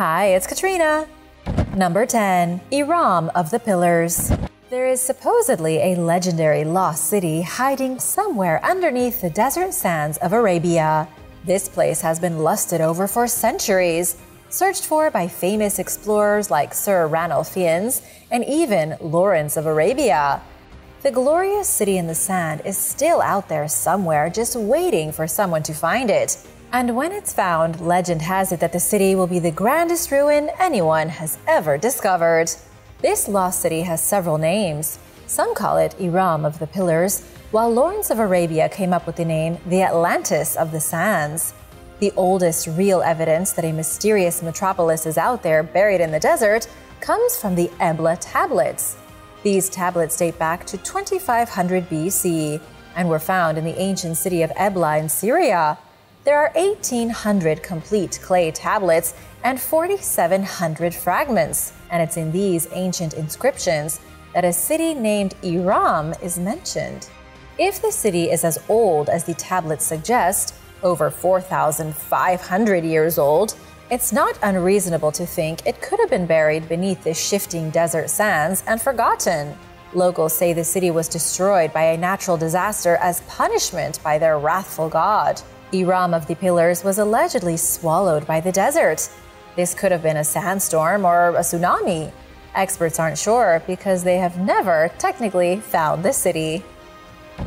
Hi, it's Katrina. Number 10. Iram of the Pillars. There is supposedly a legendary lost city hiding somewhere underneath the desert sands of Arabia. This place has been lusted over for centuries, searched for by famous explorers like Sir Ranulph Fiennes and even Lawrence of Arabia. The glorious city in the sand is still out there somewhere, just waiting for someone to find it. And when it's found, legend has it that the city will be the grandest ruin anyone has ever discovered. This lost city has several names. Some call it Iram of the Pillars, while Lawrence of Arabia came up with the name the Atlantis of the Sands. The oldest real evidence that a mysterious metropolis is out there buried in the desert comes from the Ebla tablets. These tablets date back to 2500 BC and were found in the ancient city of Ebla in Syria. There are 1800 complete clay tablets and 4700 fragments, and it's in these ancient inscriptions that a city named Iram is mentioned. If the city is as old as the tablets suggest, over 4,500 years old, it's not unreasonable to think it could have been buried beneath the shifting desert sands and forgotten. Locals say the city was destroyed by a natural disaster as punishment by their wrathful god. Iram of the Pillars was allegedly swallowed by the desert. This could have been a sandstorm or a tsunami. Experts aren't sure because they have never technically found the city.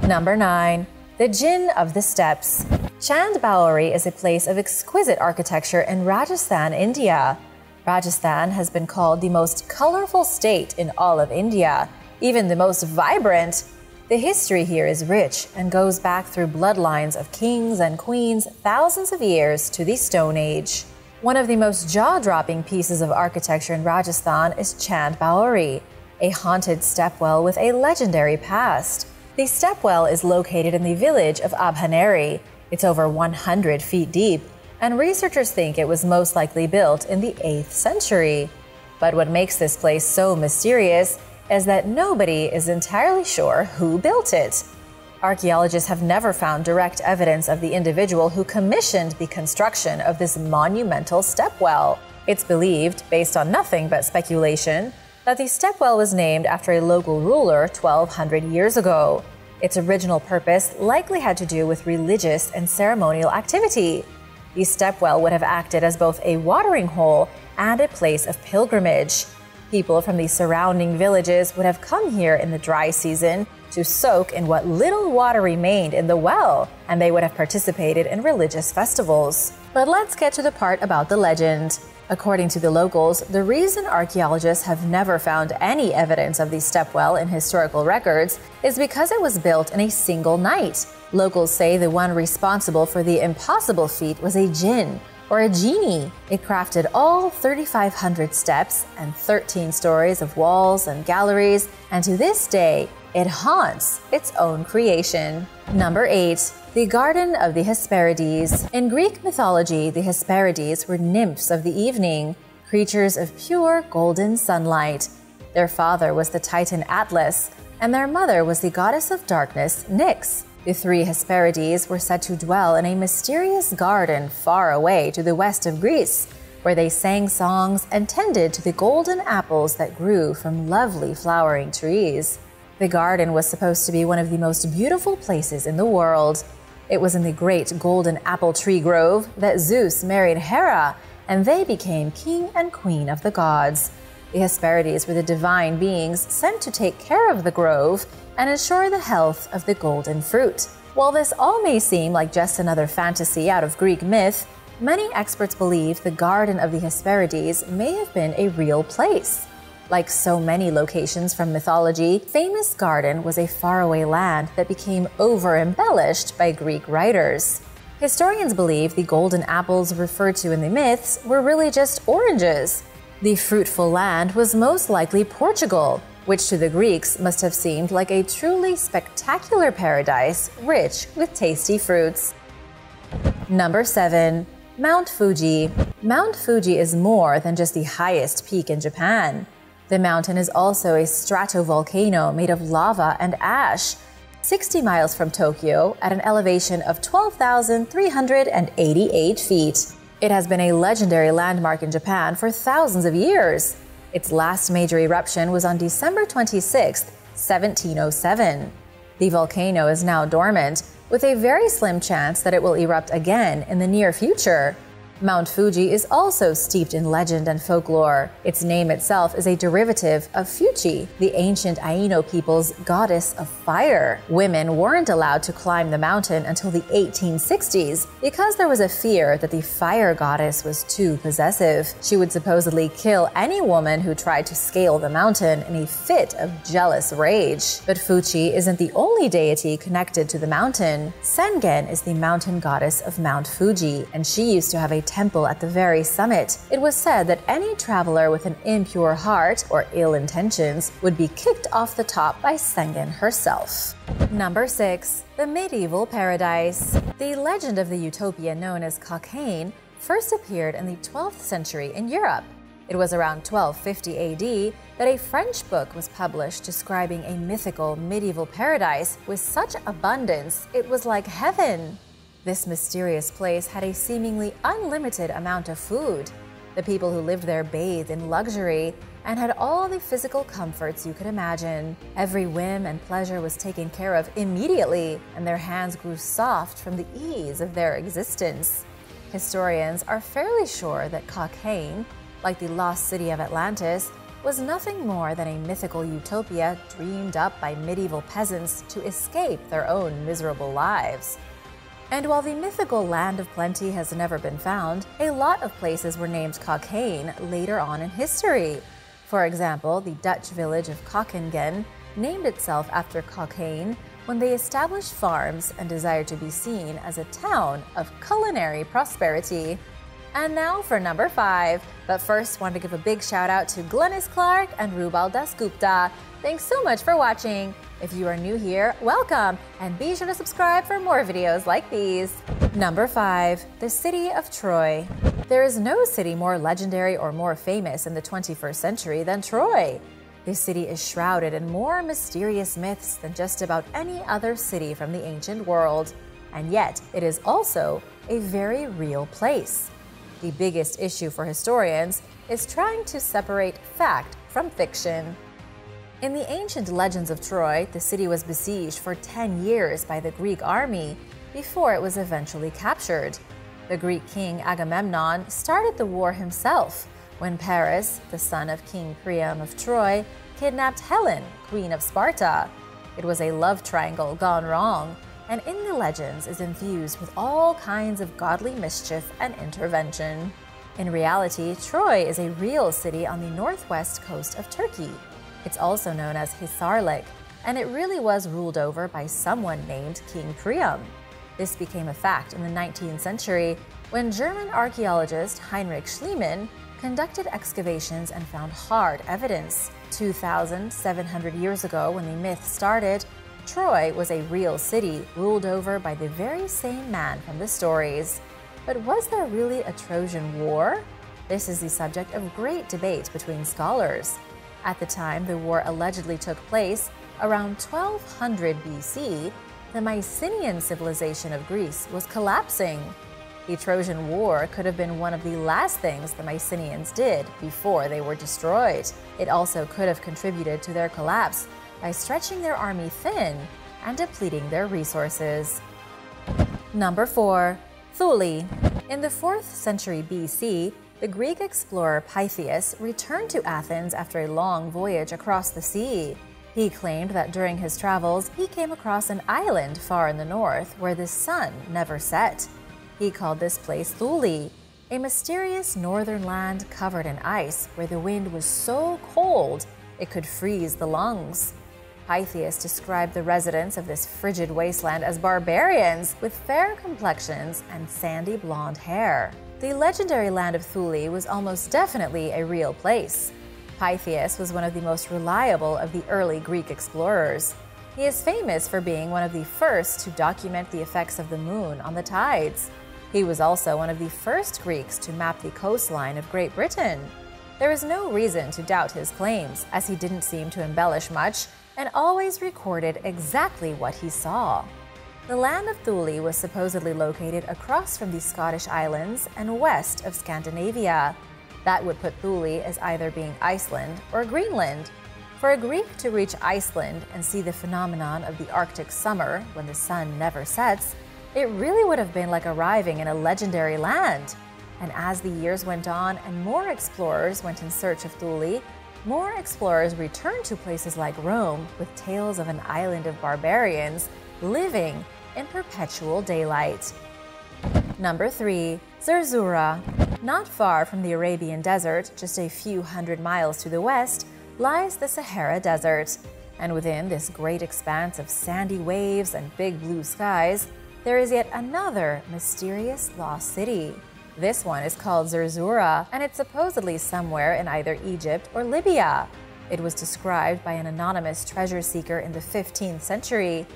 Number 9. The Jinn of the Steps. Chand Baori is a place of exquisite architecture in Rajasthan, India. Rajasthan has been called the most colorful state in all of India, even the most vibrant. The history here is rich and goes back through bloodlines of kings and queens thousands of years to the Stone Age. One of the most jaw dropping pieces of architecture in Rajasthan is Chand Baori, a haunted stepwell with a legendary past. The stepwell is located in the village of Abhaneri. It's over 100 feet deep, and researchers think it was most likely built in the 8th century. But what makes this place so mysterious is that nobody is entirely sure who built it. Archaeologists have never found direct evidence of the individual who commissioned the construction of this monumental stepwell. It's believed, based on nothing but speculation, that the stepwell was named after a local ruler 1200 years ago. Its original purpose likely had to do with religious and ceremonial activity. The stepwell would have acted as both a watering hole and a place of pilgrimage. People from the surrounding villages would have come here in the dry season to soak in what little water remained in the well, and they would have participated in religious festivals. But let's get to the part about the legend. According to the locals, the reason archaeologists have never found any evidence of the stepwell in historical records is because it was built in a single night. Locals say the one responsible for the impossible feat was a jinn, or a genie. It crafted all 3,500 steps and 13 stories of walls and galleries, and to this day, it haunts its own creation. Number 8. The Garden of the Hesperides. In Greek mythology, the Hesperides were nymphs of the evening, creatures of pure golden sunlight. Their father was the Titan Atlas, and their mother was the goddess of darkness, Nyx. The three Hesperides were said to dwell in a mysterious garden far away to the west of Greece, where they sang songs and tended to the golden apples that grew from lovely flowering trees. The garden was supposed to be one of the most beautiful places in the world. It was in the great golden apple tree grove that Zeus married Hera, and they became king and queen of the gods. The Hesperides were the divine beings sent to take care of the grove and ensure the health of the golden fruit. While this all may seem like just another fantasy out of Greek myth, many experts believe the Garden of the Hesperides may have been a real place. Like so many locations from mythology, Famous Garden was a faraway land that became over embellished by Greek writers. Historians believe the golden apples referred to in the myths were really just oranges. The fruitful land was most likely Portugal, which to the Greeks must have seemed like a truly spectacular paradise rich with tasty fruits. Number 7. Mount Fuji. Mount Fuji is more than just the highest peak in Japan. The mountain is also a stratovolcano made of lava and ash, 60 miles from Tokyo at an elevation of 12,388 feet. It has been a legendary landmark in Japan for thousands of years. Its last major eruption was on December 26, 1707. The volcano is now dormant, with a very slim chance that it will erupt again in the near future. Mount Fuji is also steeped in legend and folklore. Its name itself is a derivative of Fuchi, the ancient Ainu people's goddess of fire. Women weren't allowed to climb the mountain until the 1860s because there was a fear that the fire goddess was too possessive. She would supposedly kill any woman who tried to scale the mountain in a fit of jealous rage. But Fuchi isn't the only deity connected to the mountain. Sengen is the mountain goddess of Mount Fuji, and she used to have a temple at the very summit. It was said that any traveler with an impure heart or ill intentions would be kicked off the top by Sengen herself. Number 6. The Medieval Paradise The legend of the utopia known as Cockaigne first appeared in the 12th century in Europe. It was around 1250 AD that a French book was published describing a mythical medieval paradise with such abundance it was like heaven. This mysterious place had a seemingly unlimited amount of food. The people who lived there bathed in luxury and had all the physical comforts you could imagine. Every whim and pleasure was taken care of immediately, and their hands grew soft from the ease of their existence. Historians are fairly sure that Cockaigne, like the lost city of Atlantis, was nothing more than a mythical utopia dreamed up by medieval peasants to escape their own miserable lives. And while the mythical land of plenty has never been found, a lot of places were named Cockaigne later on in history. For example, the Dutch village of Kockengen named itself after Cockaigne when they established farms and desired to be seen as a town of culinary prosperity. And now for number five. But first, want to give a big shout out to Glennis Clark and Rubal Dasgupta. Thanks so much for watching. If you are new here, welcome, and be sure to subscribe for more videos like these. Number 5. The City of Troy There is no city more legendary or more famous in the 21st century than Troy. This city is shrouded in more mysterious myths than just about any other city from the ancient world. And yet, it is also a very real place. The biggest issue for historians is trying to separate fact from fiction. In the ancient legends of Troy, the city was besieged for 10 years by the Greek army before it was eventually captured. The Greek king Agamemnon started the war himself when Paris, the son of King Priam of Troy, kidnapped Helen, queen of Sparta. It was a love triangle gone wrong, and in the legends is infused with all kinds of godly mischief and intervention. In reality, Troy is a real city on the northwest coast of Turkey, it's also known as Hisarlik, and it really was ruled over by someone named King Priam. This became a fact in the 19th century when German archaeologist Heinrich Schliemann conducted excavations and found hard evidence. 2,700 years ago, when the myth started, Troy was a real city ruled over by the very same man from the stories. But was there really a Trojan War? This is the subject of great debate between scholars. At the time the war allegedly took place, around 1200 BC, the Mycenaean civilization of Greece was collapsing. The Trojan War could have been one of the last things the Mycenaeans did before they were destroyed. It also could have contributed to their collapse by stretching their army thin and depleting their resources. Number 4. Thule. In the 4th century BC, the Greek explorer Pytheas returned to Athens after a long voyage across the sea. He claimed that during his travels, he came across an island far in the north where the sun never set. He called this place Thule, a mysterious northern land covered in ice where the wind was so cold it could freeze the lungs. Pytheas described the residents of this frigid wasteland as barbarians with fair complexions and sandy blonde hair. The legendary land of Thule was almost definitely a real place. Pytheas was one of the most reliable of the early Greek explorers. He is famous for being one of the first to document the effects of the moon on the tides. He was also one of the first Greeks to map the coastline of Great Britain. There is no reason to doubt his claims, as he didn't seem to embellish much and always recorded exactly what he saw. The land of Thule was supposedly located across from the Scottish Islands and west of Scandinavia. That would put Thule as either being Iceland or Greenland. For a Greek to reach Iceland and see the phenomenon of the Arctic summer when the sun never sets, it really would have been like arriving in a legendary land. And as the years went on and more explorers went in search of Thule, more explorers returned to places like Rome with tales of an island of barbarians living in perpetual daylight. Number 3. Zerzura. Not far from the Arabian Desert, just a few hundred miles to the west, lies the Sahara Desert. And within this great expanse of sandy waves and big blue skies, there is yet another mysterious lost city. This one is called Zerzura, and it's supposedly somewhere in either Egypt or Libya. It was described by an anonymous treasure seeker in the 15th century.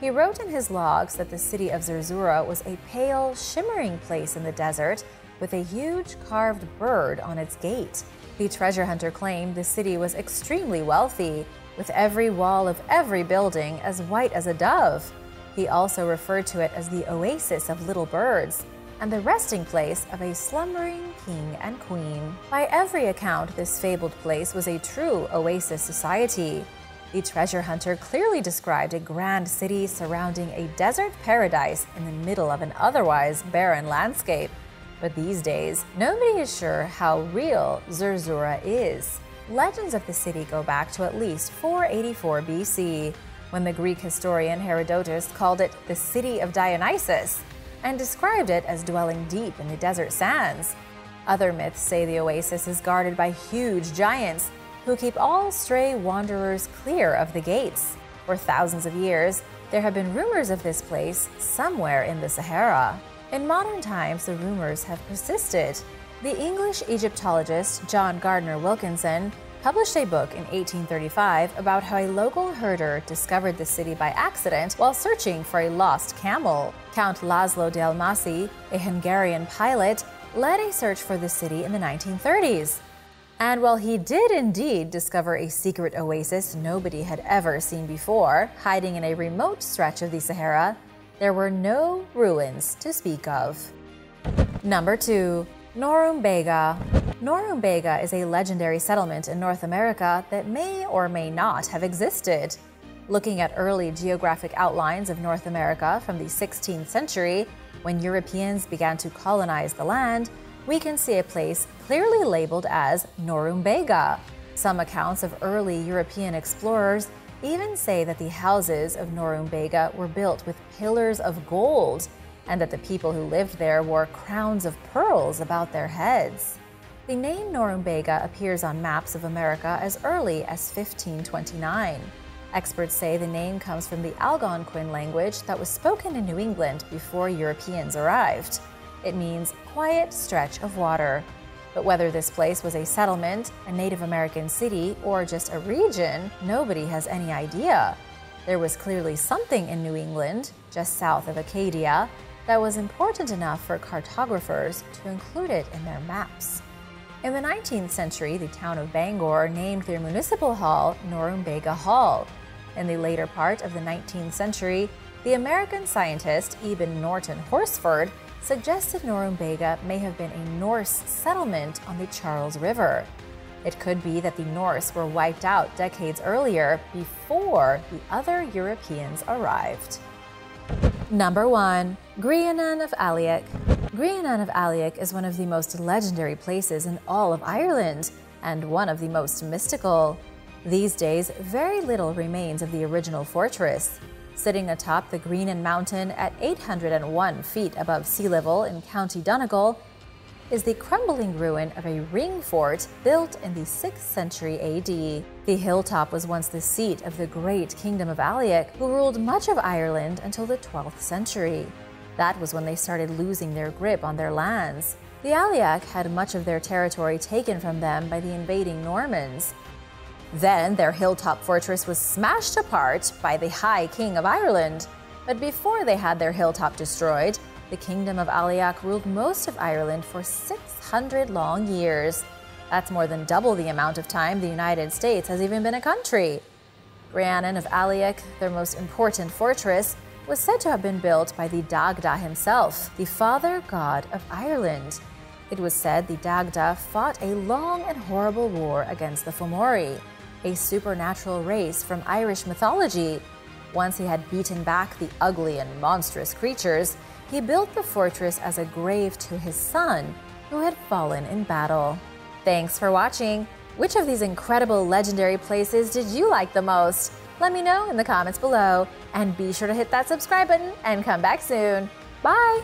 He wrote in his logs that the city of Zerzura was a pale, shimmering place in the desert with a huge carved bird on its gate. The treasure hunter claimed the city was extremely wealthy, with every wall of every building as white as a dove. He also referred to it as the oasis of little birds and the resting place of a slumbering king and queen. By every account, this fabled place was a true oasis society. The treasure hunter clearly described a grand city surrounding a desert paradise in the middle of an otherwise barren landscape. But these days, nobody is sure how real Zerzura is. Legends of the city go back to at least 484 BC, when the Greek historian Herodotus called it the city of Dionysus and described it as dwelling deep in the desert sands. Other myths say the oasis is guarded by huge giants who keep all stray wanderers clear of the gates. For thousands of years, there have been rumors of this place somewhere in the Sahara. In modern times, the rumors have persisted. The English Egyptologist John Gardner Wilkinson published a book in 1835 about how a local herder discovered the city by accident while searching for a lost camel. Count Laszlo Dalmasi, a Hungarian pilot, led a search for the city in the 1930s. And while he did indeed discover a secret oasis nobody had ever seen before, hiding in a remote stretch of the Sahara, there were no ruins to speak of. Number 2. Norumbega. Norumbega is a legendary settlement in North America that may or may not have existed. Looking at early geographic outlines of North America from the 16th century, when Europeans began to colonize the land, we can see a place clearly labeled as Norumbega. Some accounts of early European explorers even say that the houses of Norumbega were built with pillars of gold and that the people who lived there wore crowns of pearls about their heads. The name Norumbega appears on maps of America as early as 1529. Experts say the name comes from the Algonquin language that was spoken in New England before Europeans arrived. It means quiet stretch of water. But whether this place was a settlement, a Native American city, or just a region, nobody has any idea. There was clearly something in New England, just south of Acadia, that was important enough for cartographers to include it in their maps. In the 19th century, the town of Bangor named their municipal hall Norumbega Hall. In the later part of the 19th century, the American scientist Eben Norton Horsford suggested Norumbega may have been a Norse settlement on the Charles River. It could be that the Norse were wiped out decades earlier before the other Europeans arrived. Number 1. Grianan of Aileach. Grianan of Aileach is one of the most legendary places in all of Ireland and one of the most mystical. These days, very little remains of the original fortress. Sitting atop the Greenan Mountain at 801 feet above sea level in County Donegal is the crumbling ruin of a ring fort built in the 6th century AD. The hilltop was once the seat of the great kingdom of Aileach, who ruled much of Ireland until the 12th century. That was when they started losing their grip on their lands. The Aileach had much of their territory taken from them by the invading Normans, then their hilltop fortress was smashed apart by the High King of Ireland. But before they had their hilltop destroyed, the Kingdom of Aileach ruled most of Ireland for 600 long years. That's more than double the amount of time the United States has even been a country. Grianan of Aileach, their most important fortress, was said to have been built by the Dagda himself, the father god of Ireland. It was said the Dagda fought a long and horrible war against the Fomori, a supernatural race from Irish mythology. Once he had beaten back the ugly and monstrous creatures, he built the fortress as a grave to his son, who had fallen in battle. Thanks for watching! Which of these incredible legendary places did you like the most? Let me know in the comments below, and be sure to hit that subscribe button and come back soon. Bye!